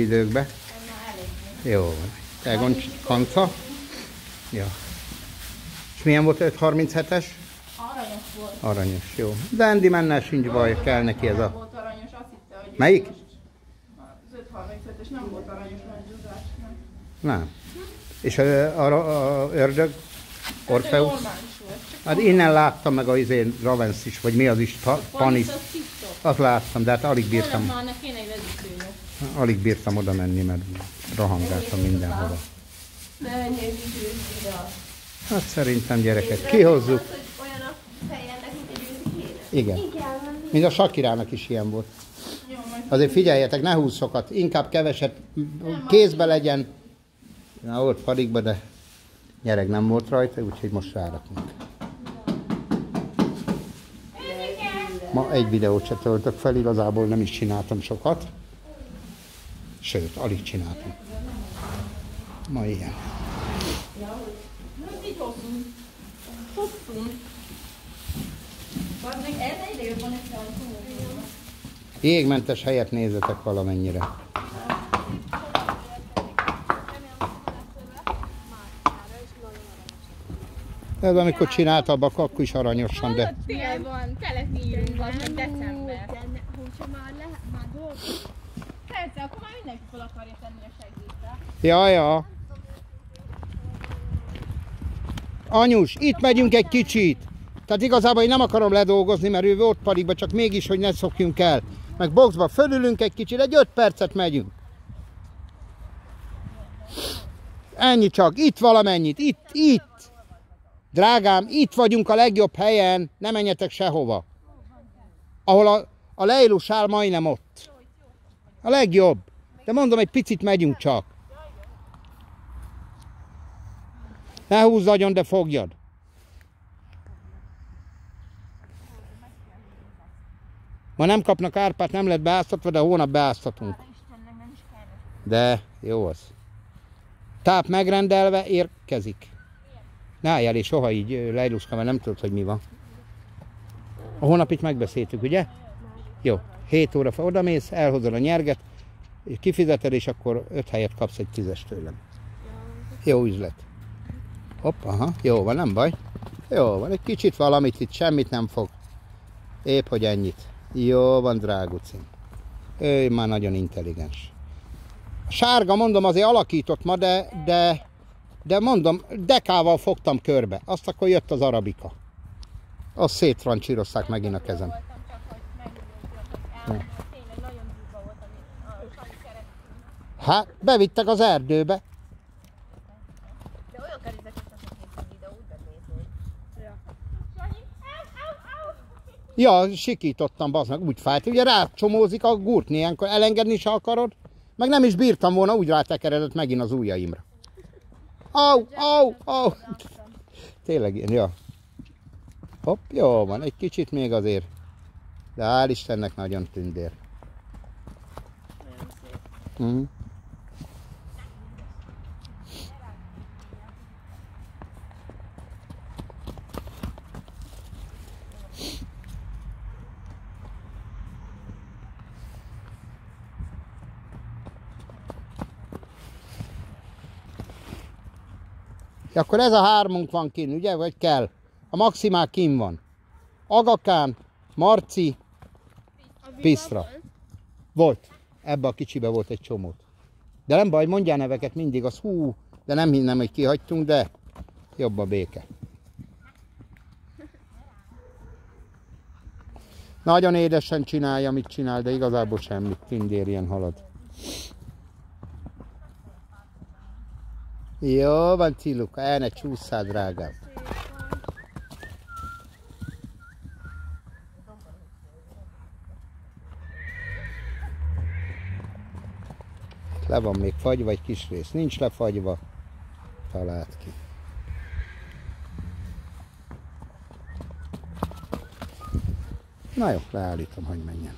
időkbe. Jó van. Egon kanca. Ja. És milyen volt ez? 37-es? Aranyos volt. Aranyos, jó. De Andy mennel sincs baj, kell neki ez a... Melyik? Az 535-es nem volt aranyos nagy nem. Nem. És a, a, a ördög? Orfeusz? Csak Hát innen láttam meg a izén Ravens is, vagy mi az is, pa, Panis. Azt láttam, de hát alig bírtam, már annak kéne egy vezítője. Alig bírtam oda menni, mert rohangáltam mindenhova. Hát szerintem gyerekek, kihozzuk. Igen. Mint a Sakirának is ilyen volt. Azért figyeljetek, ne húzz sokat, inkább keveset, kézbe legyen. Na, volt padikba, de nyereg nem volt rajta, úgyhogy most rárakunk. Ma egy videót se töltök fel, igazából nem is csináltam sokat. Sőt, alig csináltam. Ma ilyen. Van. Jégmentes helyet nézzetek valamennyire. Ez amikor csinálta a bak, akkor is aranyosan, de Tél van, keleti írunk, meg december. Hogyha már lehet, már dolgozik. Persze, akkor már mindenki fel akarja tenni a segítségre. Ja, ja. Anyus, itt megyünk egy kicsit. Tehát igazából én nem akarom ledolgozni, mert ő ott parikba, csak mégis, hogy ne szokjunk el. Meg boxba fölülünk egy kicsit, egy öt percet megyünk. Ennyi csak, itt valamennyit, itt, itt. Drágám, itt vagyunk a legjobb helyen, ne menjetek sehova. Ahol a, a lejlus áll majdnem ott. A legjobb. De mondom, egy picit megyünk csak. Ne húzz agyon, de fogjad. Ma nem kapnak árpát, nem lett beáztatva, de hónap beáztatunk. De jó az. Táp megrendelve érkezik. Ne állj elé soha így, ö, Lejluska, mert nem tudod, hogy mi van. A hónap itt megbeszéltük, ugye? Jó. 7 óra odamész, elhozod a nyerget, kifizeted, és akkor 5 helyet kapsz egy tízes tőlem. Jó üzlet. Hopp, aha, jó van, nem baj. Jó van, egy kicsit valamit itt, semmit nem fog. Épp, hogy ennyit. Jó van, drágucim. Ő már nagyon intelligens. A sárga, mondom, azért alakított ma, de, de, de mondom, dekával fogtam körbe. Azt akkor jött az arabika. Azt szétrancsírozták megint a kezem. Hát, bevittek az erdőbe. De olyan kerizek összeszedték a videót, de nézd Sanyi, au, au, au. Ja, sikítottam, meg, úgy fájt. Ugye rácsomózik a gurtni ilyenkor, elengedni se akarod. Meg nem is bírtam volna, úgy rátekeredett megint az ujjaimra. Au, au, au. Tényleg, ja. Hopp, jó van, egy kicsit még azért. De hál' Istennek nagyon tündér. Mhm. Ja, akkor ez a hármunk van kin, ugye? Vagy kell? A maximál kin van. Agakán, Marci, Pisztra. Volt. Ebbe a kicsibe volt egy csomót. De nem baj, mondjál neveket mindig, az hú, de nem hinnem, hogy kihagytunk, de jobb a béke. Nagyon édesen csinálja, amit csinál, de igazából semmit. Tindér ilyen halad. Jó van, Ciluka, el ne csúszál, drágám. Le van még fagyva egy kis rész. Nincs lefagyva. Talált ki. Na jó, leállítom, hogy menjen.